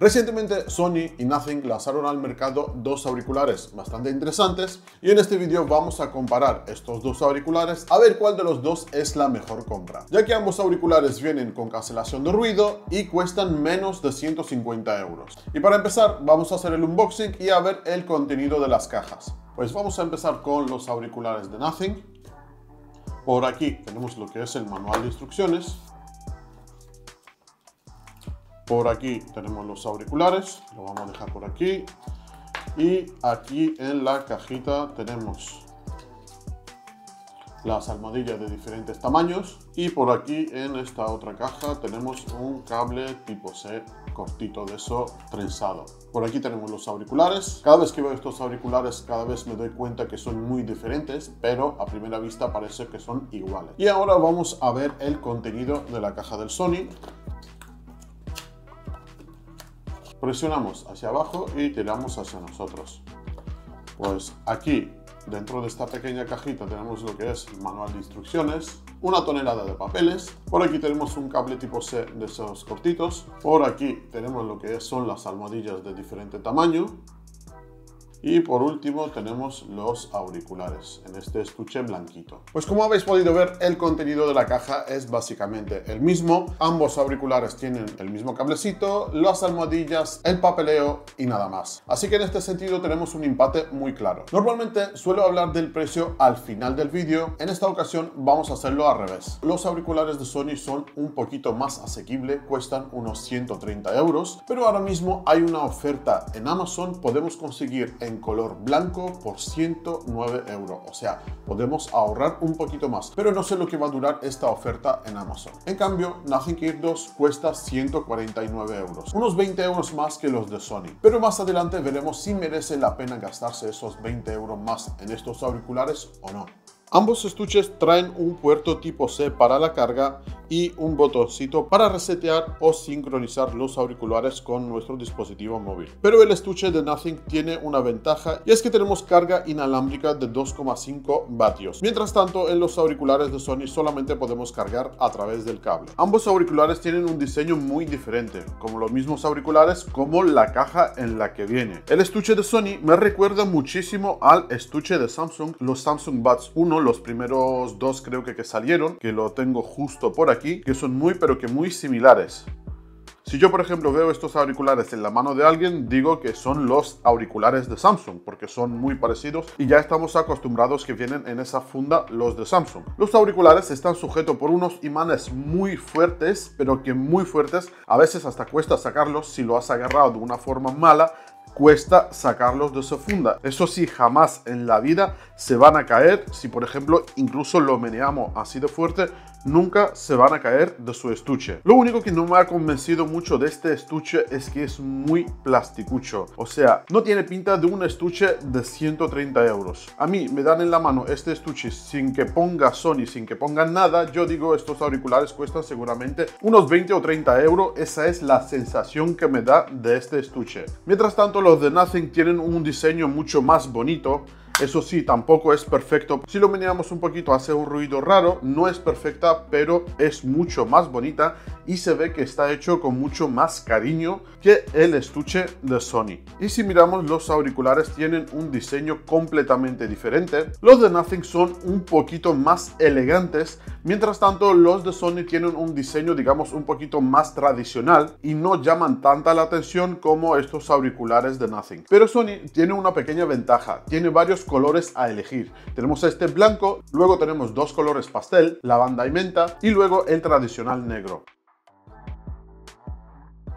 Recientemente Sony y Nothing lanzaron al mercado dos auriculares bastante interesantes y en este vídeo vamos a comparar estos dos auriculares a ver cuál de los dos es la mejor compra, ya que ambos auriculares vienen con cancelación de ruido y cuestan menos de 150 euros. Y para empezar vamos a hacer el unboxing y a ver el contenido de las cajas. Pues vamos a empezar con los auriculares de Nothing. Por aquí tenemos lo que es el manual de instrucciones. Por aquí tenemos los auriculares, lo vamos a dejar por aquí. Y aquí en la cajita tenemos las almohadillas de diferentes tamaños y por aquí en esta otra caja tenemos un cable tipo C cortito de eso trenzado. Por aquí tenemos los auriculares. Cada vez que veo estos auriculares cada vez me doy cuenta que son muy diferentes, pero a primera vista parece que son iguales. Y ahora vamos a ver el contenido de la caja del Sony. Presionamos hacia abajo y tiramos hacia nosotros. Pues aquí Dentro de esta pequeña cajita tenemos lo que es el manual de instrucciones, una tonelada de papeles, por aquí tenemos un cable tipo C de esos cortitos, por aquí tenemos lo que son las almohadillas de diferente tamaño, y por último tenemos los auriculares en este estuche blanquito. Pues como habéis podido ver, el contenido de la caja es básicamente el mismo. Ambos auriculares tienen el mismo cablecito, las almohadillas, el papeleo y nada más. Así que en este sentido tenemos un empate muy claro. Normalmente suelo hablar del precio al final del vídeo. En esta ocasión vamos a hacerlo al revés. Los auriculares de Sony son un poquito más asequibles, cuestan unos 130 euros, pero ahora mismo hay una oferta en Amazon. Podemos conseguir en color blanco por 109 euros. O sea, podemos ahorrar un poquito más. Pero no sé lo que va a durar esta oferta en Amazon. En cambio, Nothing Gear 2 cuesta 149 euros. Unos 20 euros más que los de Sony. Pero más adelante veremos si merece la pena gastarse esos 20 euros más en estos auriculares o no. Ambos estuches traen un puerto tipo C para la carga y un botoncito para resetear o sincronizar los auriculares con nuestro dispositivo móvil. Pero el estuche de Nothing tiene una ventaja y es que tenemos carga inalámbrica de 2,5 vatios. Mientras tanto, en los auriculares de Sony solamente podemos cargar a través del cable. Ambos auriculares tienen un diseño muy diferente, como los mismos auriculares como la caja en la que viene. El estuche de Sony me recuerda muchísimo al estuche de Samsung, los Samsung Buds 1, los primeros dos creo que, que salieron, que lo tengo justo por aquí que son muy pero que muy similares. Si yo, por ejemplo, veo estos auriculares en la mano de alguien, digo que son los auriculares de Samsung, porque son muy parecidos y ya estamos acostumbrados que vienen en esa funda los de Samsung. Los auriculares están sujetos por unos imanes muy fuertes, pero que muy fuertes, a veces hasta cuesta sacarlos si lo has agarrado de una forma mala, cuesta sacarlos de su funda. Eso sí, jamás en la vida se van a caer. Si por ejemplo incluso lo meneamos así de fuerte, nunca se van a caer de su estuche. Lo único que no me ha convencido mucho de este estuche es que es muy plasticucho. O sea, no tiene pinta de un estuche de 130 euros. A mí me dan en la mano este estuche sin que ponga Sony, sin que pongan nada. Yo digo, estos auriculares cuestan seguramente unos 20 o 30 euros. Esa es la sensación que me da de este estuche. Mientras tanto, los de Nothing tienen un diseño mucho más bonito eso sí, tampoco es perfecto. Si lo meneamos un poquito hace un ruido raro, no es perfecta, pero es mucho más bonita y se ve que está hecho con mucho más cariño que el estuche de Sony. Y si miramos los auriculares tienen un diseño completamente diferente. Los de Nothing son un poquito más elegantes, mientras tanto los de Sony tienen un diseño digamos un poquito más tradicional y no llaman tanta la atención como estos auriculares de Nothing. Pero Sony tiene una pequeña ventaja, tiene varios colores a elegir. Tenemos este blanco, luego tenemos dos colores pastel, lavanda y menta, y luego el tradicional negro.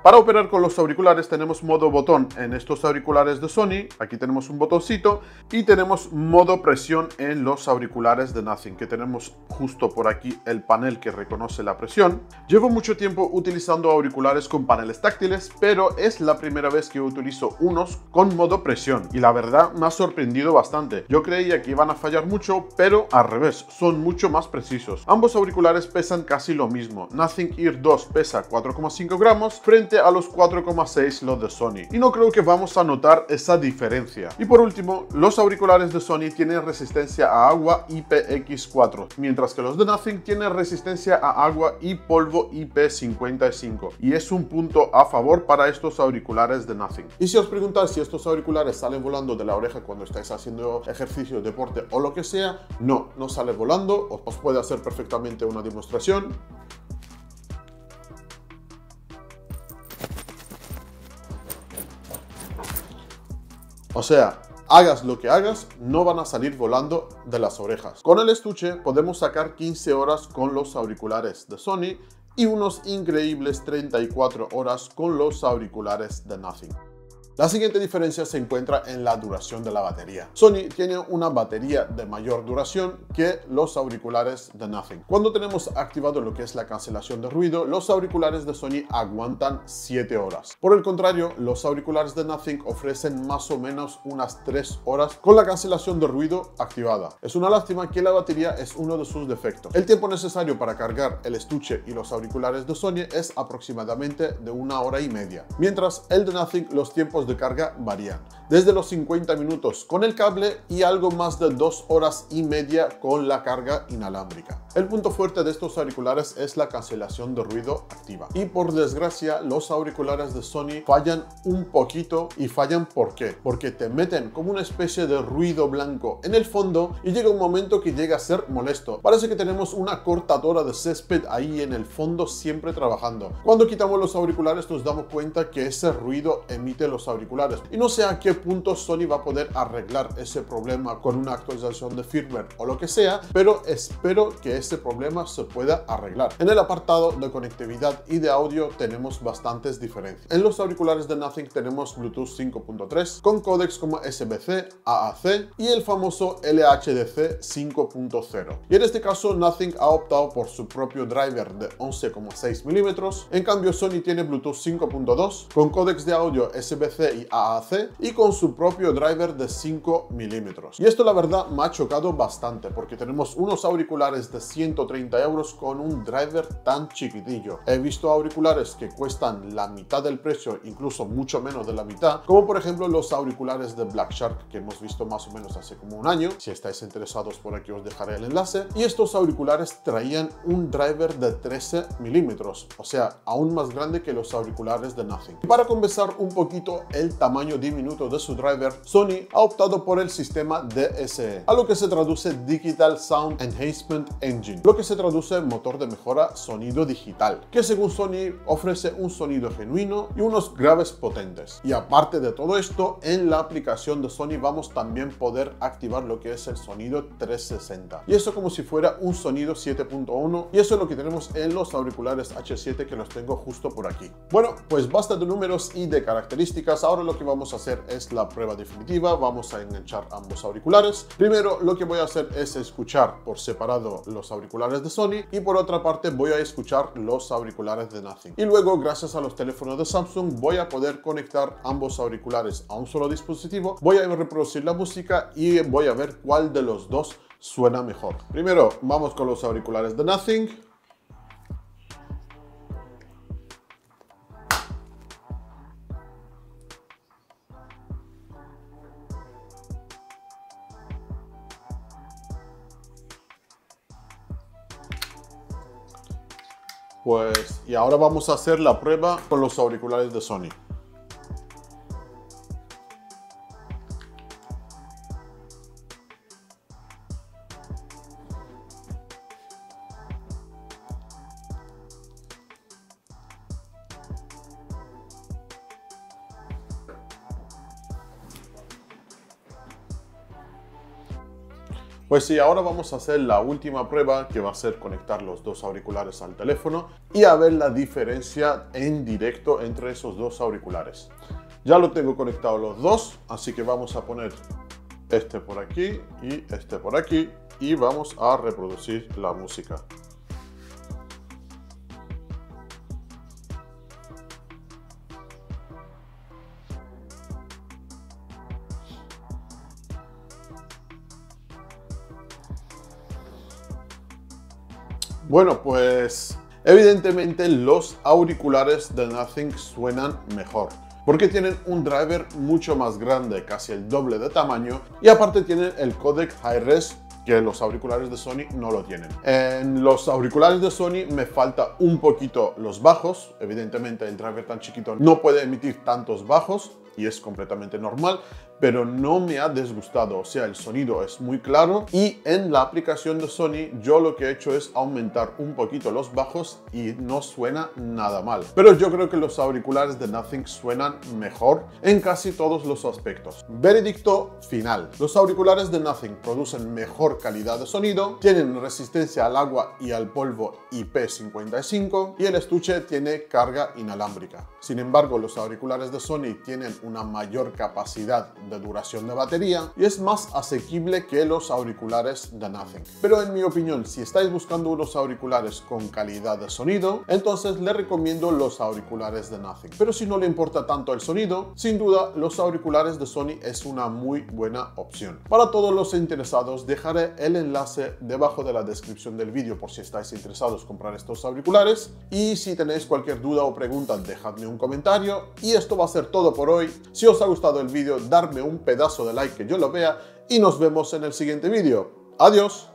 Para operar con los auriculares tenemos modo botón en estos auriculares de Sony, aquí tenemos un botoncito y tenemos modo presión en los auriculares de Nothing, que tenemos justo por aquí el panel que reconoce la presión. Llevo mucho tiempo utilizando auriculares con paneles táctiles, pero es la primera vez que utilizo unos con modo presión y la verdad me ha sorprendido bastante. Yo creía que iban a fallar mucho, pero al revés, son mucho más precisos. Ambos auriculares pesan casi lo mismo. Nothing Ear 2 pesa 4,5 gramos frente a los 4,6 los de Sony. Y no creo que vamos a notar esa diferencia. Y por último, los auriculares de Sony tienen resistencia a agua IPX4, mientras que los de Nothing tienen resistencia a agua y polvo IP55. Y es un punto a favor para estos auriculares de Nothing. Y si os preguntáis si estos auriculares salen volando de la oreja cuando estáis haciendo ejercicio, deporte o lo que sea, no, no sale volando, os puede hacer perfectamente una demostración. O sea, hagas lo que hagas, no van a salir volando de las orejas. Con el estuche podemos sacar 15 horas con los auriculares de Sony y unos increíbles 34 horas con los auriculares de Nothing. La siguiente diferencia se encuentra en la duración de la batería. Sony tiene una batería de mayor duración que los auriculares de Nothing. Cuando tenemos activado lo que es la cancelación de ruido, los auriculares de Sony aguantan 7 horas. Por el contrario, los auriculares de Nothing ofrecen más o menos unas 3 horas con la cancelación de ruido activada. Es una lástima que la batería es uno de sus defectos. El tiempo necesario para cargar el estuche y los auriculares de Sony es aproximadamente de una hora y media, mientras el de Nothing los tiempos de carga varían, desde los 50 minutos con el cable y algo más de 2 horas y media con la carga inalámbrica. El punto fuerte de estos auriculares es la cancelación de ruido activa. Y por desgracia, los auriculares de Sony fallan un poquito y fallan ¿por qué? Porque te meten como una especie de ruido blanco en el fondo y llega un momento que llega a ser molesto. Parece que tenemos una cortadora de césped ahí en el fondo siempre trabajando. Cuando quitamos los auriculares nos damos cuenta que ese ruido emite los auriculares y no sé a qué punto Sony va a poder arreglar ese problema con una actualización de firmware o lo que sea, pero espero que ese problema se pueda arreglar. En el apartado de conectividad y de audio tenemos bastantes diferencias. En los auriculares de Nothing tenemos Bluetooth 5.3 con códecs como SBC, AAC y el famoso LHDC 5.0. Y en este caso Nothing ha optado por su propio driver de 11,6 mm. En cambio Sony tiene Bluetooth 5.2 con códecs de audio SBC y AAC y con su propio driver de 5 milímetros. Y esto la verdad me ha chocado bastante porque tenemos unos auriculares de 130 euros con un driver tan chiquitillo. He visto auriculares que cuestan la mitad del precio, incluso mucho menos de la mitad, como por ejemplo los auriculares de Black Shark que hemos visto más o menos hace como un año. Si estáis interesados por aquí os dejaré el enlace. Y estos auriculares traían un driver de 13 milímetros, o sea, aún más grande que los auriculares de Nothing. Y para conversar un poquito el tamaño diminuto de su driver, Sony ha optado por el sistema DSE, a lo que se traduce Digital Sound Enhancement Engine, lo que se traduce motor de mejora sonido digital, que según Sony ofrece un sonido genuino y unos graves potentes. Y aparte de todo esto, en la aplicación de Sony vamos también poder activar lo que es el sonido 360. Y eso como si fuera un sonido 7.1 y eso es lo que tenemos en los auriculares H7 que los tengo justo por aquí. Bueno, pues basta de números y de características ahora lo que vamos a hacer es la prueba definitiva. Vamos a enganchar ambos auriculares. Primero lo que voy a hacer es escuchar por separado los auriculares de Sony y por otra parte voy a escuchar los auriculares de Nothing. Y luego gracias a los teléfonos de Samsung voy a poder conectar ambos auriculares a un solo dispositivo. Voy a reproducir la música y voy a ver cuál de los dos suena mejor. Primero vamos con los auriculares de Nothing. Pues, y ahora vamos a hacer la prueba con los auriculares de Sony. Pues sí, ahora vamos a hacer la última prueba que va a ser conectar los dos auriculares al teléfono y a ver la diferencia en directo entre esos dos auriculares. Ya lo tengo conectado los dos, así que vamos a poner este por aquí y este por aquí y vamos a reproducir la música. Bueno, pues Evidentemente los auriculares de Nothing suenan mejor porque tienen un driver mucho más grande, casi el doble de tamaño, y aparte tienen el codec Hi-Res que los auriculares de Sony no lo tienen. En los auriculares de Sony me falta un poquito los bajos, evidentemente el driver tan chiquito no puede emitir tantos bajos y es completamente normal, pero no me ha desgustado, o sea, el sonido es muy claro y en la aplicación de Sony yo lo que he hecho es aumentar un poquito los bajos y no suena nada mal. Pero yo creo que los auriculares de Nothing suenan mejor en casi todos los aspectos. Veredicto final. Los auriculares de Nothing producen mejor calidad de sonido, tienen resistencia al agua y al polvo IP55 y el estuche tiene carga inalámbrica. Sin embargo, los auriculares de Sony tienen una mayor capacidad de duración de batería y es más asequible que los auriculares de Nothing. Pero en mi opinión, si estáis buscando unos auriculares con calidad de sonido, entonces le recomiendo los auriculares de Nothing. Pero si no le importa tanto el sonido, sin duda los auriculares de Sony es una muy buena opción. Para todos los interesados dejaré el enlace debajo de la descripción del vídeo por si estáis interesados en comprar estos auriculares y si tenéis cualquier duda o pregunta dejadme un comentario y esto va a ser todo por hoy. Si os ha gustado el vídeo darme un pedazo de like que yo lo vea y nos vemos en el siguiente vídeo. Adiós.